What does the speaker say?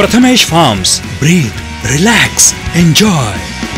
Prathamesh Farms. Breathe, relax, enjoy.